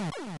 Oh,